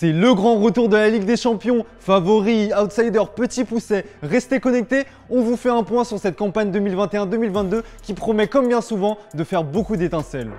C'est le grand retour de la Ligue des Champions. Favoris, outsiders, petits poussets, restez connectés. On vous fait un point sur cette campagne 2021-2022 qui promet, comme bien souvent, de faire beaucoup d'étincelles.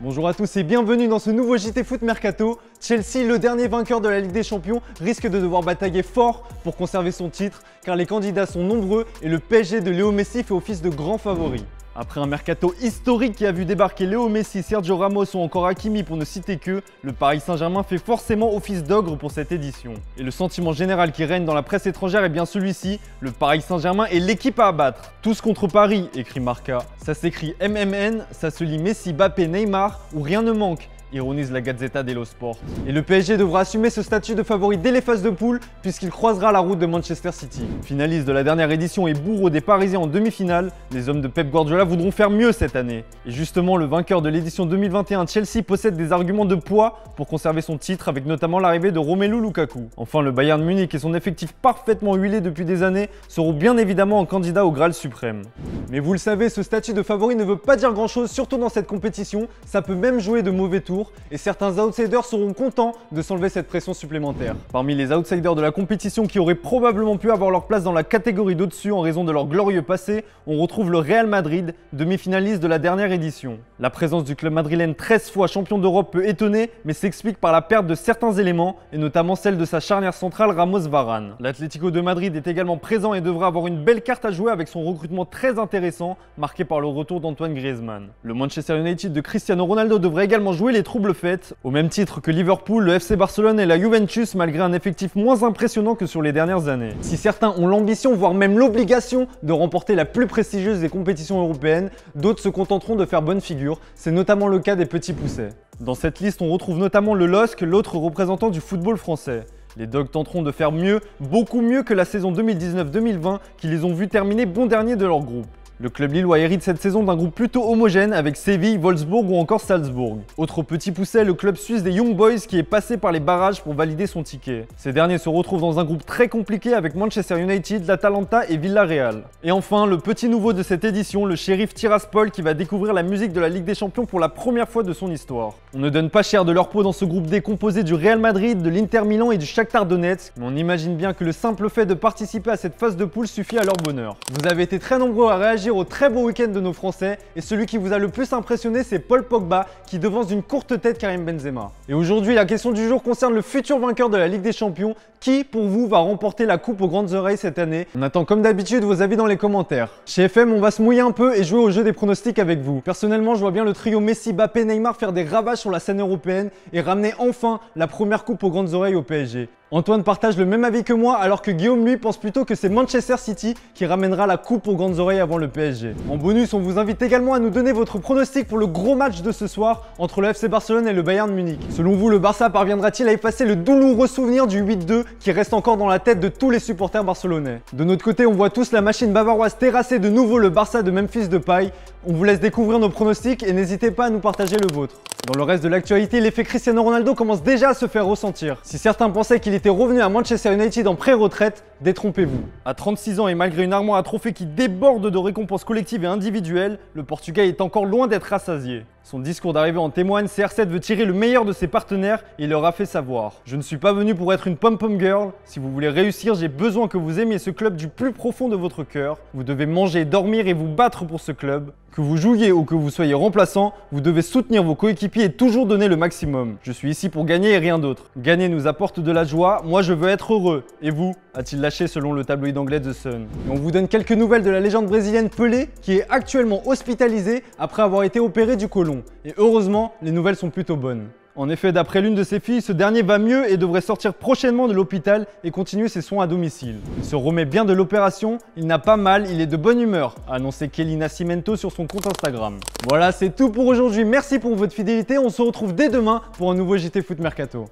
Bonjour à tous et bienvenue dans ce nouveau JT Foot Mercato. Chelsea, le dernier vainqueur de la Ligue des Champions, risque de devoir batailler fort pour conserver son titre car les candidats sont nombreux et le PSG de Léo Messi fait office de grand favori. Après un mercato historique qui a vu débarquer Léo Messi, Sergio Ramos ou encore Hakimi pour ne citer que, le Paris Saint-Germain fait forcément office d'ogre pour cette édition. Et le sentiment général qui règne dans la presse étrangère est bien celui-ci, le Paris Saint-Germain est l'équipe à abattre. Tous contre Paris, écrit Marca. Ça s'écrit MMN, ça se lit Messi, Bappé, Neymar, où rien ne manque ironise la Gazzetta dello Sport. Et le PSG devra assumer ce statut de favori dès les phases de poule puisqu'il croisera la route de Manchester City. Finaliste de la dernière édition et bourreau des Parisiens en demi-finale, les hommes de Pep Guardiola voudront faire mieux cette année. Et justement, le vainqueur de l'édition 2021 Chelsea possède des arguments de poids pour conserver son titre avec notamment l'arrivée de Romelu Lukaku. Enfin, le Bayern Munich et son effectif parfaitement huilé depuis des années seront bien évidemment en candidat au Graal suprême. Mais vous le savez, ce statut de favori ne veut pas dire grand chose, surtout dans cette compétition, ça peut même jouer de mauvais tours et certains outsiders seront contents de s'enlever cette pression supplémentaire. Parmi les outsiders de la compétition qui auraient probablement pu avoir leur place dans la catégorie d'au-dessus en raison de leur glorieux passé, on retrouve le Real Madrid, demi-finaliste de la dernière édition. La présence du club madrilène 13 fois champion d'Europe peut étonner, mais s'explique par la perte de certains éléments, et notamment celle de sa charnière centrale Ramos-Varane. L'Atlético de Madrid est également présent et devra avoir une belle carte à jouer avec son recrutement très intéressant, marqué par le retour d'Antoine Griezmann. Le Manchester United de Cristiano Ronaldo devrait également jouer les troubles faite, au même titre que Liverpool, le FC Barcelone et la Juventus malgré un effectif moins impressionnant que sur les dernières années. Si certains ont l'ambition, voire même l'obligation de remporter la plus prestigieuse des compétitions européennes, d'autres se contenteront de faire bonne figure, c'est notamment le cas des petits poussets. Dans cette liste, on retrouve notamment le LOSC, l'autre représentant du football français. Les Dogs tenteront de faire mieux, beaucoup mieux que la saison 2019-2020 qui les ont vus terminer bon dernier de leur groupe. Le club lillois hérite cette saison d'un groupe plutôt homogène avec Séville, Wolfsburg ou encore Salzbourg. Autre petit pousset, le club suisse des Young Boys qui est passé par les barrages pour valider son ticket. Ces derniers se retrouvent dans un groupe très compliqué avec Manchester United, l'Atalanta et Villarreal. Et enfin, le petit nouveau de cette édition, le shérif Tiraspol qui va découvrir la musique de la Ligue des Champions pour la première fois de son histoire. On ne donne pas cher de leur peau dans ce groupe décomposé du Real Madrid, de l'Inter Milan et du Shakhtar Donetsk, mais on imagine bien que le simple fait de participer à cette phase de poule suffit à leur bonheur. Vous avez été très nombreux à réagir au très beau week-end de nos Français. Et celui qui vous a le plus impressionné, c'est Paul Pogba qui devance d'une courte tête Karim Benzema. Et aujourd'hui, la question du jour concerne le futur vainqueur de la Ligue des Champions. Qui, pour vous, va remporter la coupe aux grandes oreilles cette année? On attend comme d'habitude vos avis dans les commentaires. Chez FM, on va se mouiller un peu et jouer au jeu des pronostics avec vous. Personnellement, je vois bien le trio Messi, Mbappé, Neymar faire des ravages sur la scène européenne et ramener enfin la première coupe aux grandes oreilles au PSG. Antoine partage le même avis que moi alors que Guillaume lui pense plutôt que c'est Manchester City qui ramènera la coupe aux grandes oreilles avant le PSG. En bonus, on vous invite également à nous donner votre pronostic pour le gros match de ce soir entre le FC Barcelone et le Bayern Munich. Selon vous, le Barça parviendra-t-il à effacer le douloureux souvenir du 8-2 qui reste encore dans la tête de tous les supporters barcelonais? De notre côté, on voit tous la machine bavaroise terrasser de nouveau le Barça de Memphis de paille. On vous laisse découvrir nos pronostics et n'hésitez pas à nous partager le vôtre. Dans le reste de l'actualité, l'effet Cristiano Ronaldo commence déjà à se faire ressentir. Si certains pensaient qu'il était revenu à Manchester United en pré-retraite, détrompez-vous. À 36 ans et malgré une armoire à trophées qui déborde de récompenses collectives et individuelles, le Portugais est encore loin d'être rassasié. Son discours d'arrivée en témoigne, CR7 veut tirer le meilleur de ses partenaires et leur a fait savoir. Je ne suis pas venu pour être une pom-pom girl. Si vous voulez réussir, j'ai besoin que vous aimiez ce club du plus profond de votre cœur. Vous devez manger, dormir et vous battre pour ce club. Que vous jouiez ou que vous soyez remplaçant, vous devez soutenir vos coéquipiers et toujours donner le maximum. Je suis ici pour gagner et rien d'autre. Gagner nous apporte de la joie, moi je veux être heureux. Et vous? A-t-il lâché selon le tabloïd anglais The Sun? Et on vous donne quelques nouvelles de la légende brésilienne Pelé qui est actuellement hospitalisé après avoir été opéré du côlon. Et heureusement, les nouvelles sont plutôt bonnes. En effet, d'après l'une de ses filles, ce dernier va mieux et devrait sortir prochainement de l'hôpital et continuer ses soins à domicile. Il se remet bien de l'opération, il n'a pas mal, il est de bonne humeur, a annoncé Kelly Nascimento sur son compte Instagram. Voilà, c'est tout pour aujourd'hui. Merci pour votre fidélité. On se retrouve dès demain pour un nouveau JT Foot Mercato.